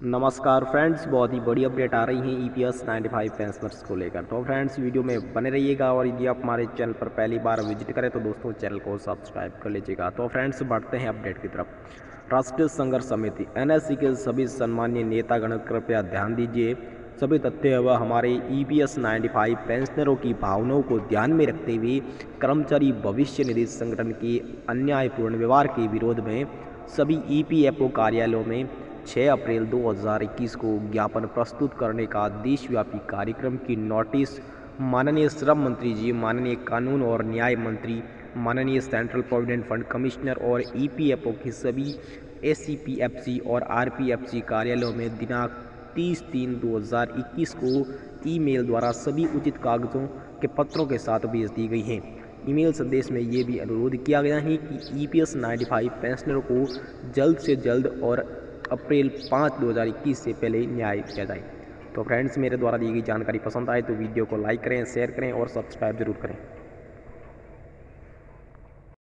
नमस्कार फ्रेंड्स, बहुत ही बड़ी अपडेट आ रही है E P S ninety five pensioners को लेकर। तो फ्रेंड्स, वीडियो में बने रहिएगा और यदि आप हमारे चैनल पर पहली बार विज़िट करें तो दोस्तों चैनल को सब्सक्राइब कर लीजिएगा। तो फ्रेंड्स, बढ़ते हैं अपडेट की तरफ़। राष्ट्रीय संघर्ष समिति एनएससी के सभी सम्मान्य नेतागण, कृपया ध्यान दीजिए। सभी तथ्य व हमारे E P S ninety five पेंशनरों की भावनाओं को ध्यान में रखते हुए कर्मचारी भविष्य निधि संगठन की अन्यायपूर्ण व्यवहार के विरोध में सभी ई पी एफ़ ओ कार्यालयों में 6 अप्रैल 2021 को ज्ञापन प्रस्तुत करने का देशव्यापी कार्यक्रम की नोटिस माननीय श्रम मंत्री जी, माननीय कानून और न्याय मंत्री, माननीय सेंट्रल प्रोविडेंट फंड कमिश्नर और ईपीएफओ के सभी एससीपीएफसी और आरपीएफसी कार्यालयों में दिनांक 30 तीन 2021 को ईमेल द्वारा सभी उचित कागजों के पत्रों के साथ भेज दी गई हैं। ईमेल संदेश में ये भी अनुरोध किया गया है कि ई पी पेंशनरों को जल्द से जल्द और अप्रैल पाँच, दो हज़ार इक्कीस से पहले न्याय किया जाए। तो फ्रेंड्स मेरे द्वारा दी गई जानकारी पसंद आए तो वीडियो को लाइक करें शेयर करें और सब्सक्राइब ज़रूर करें।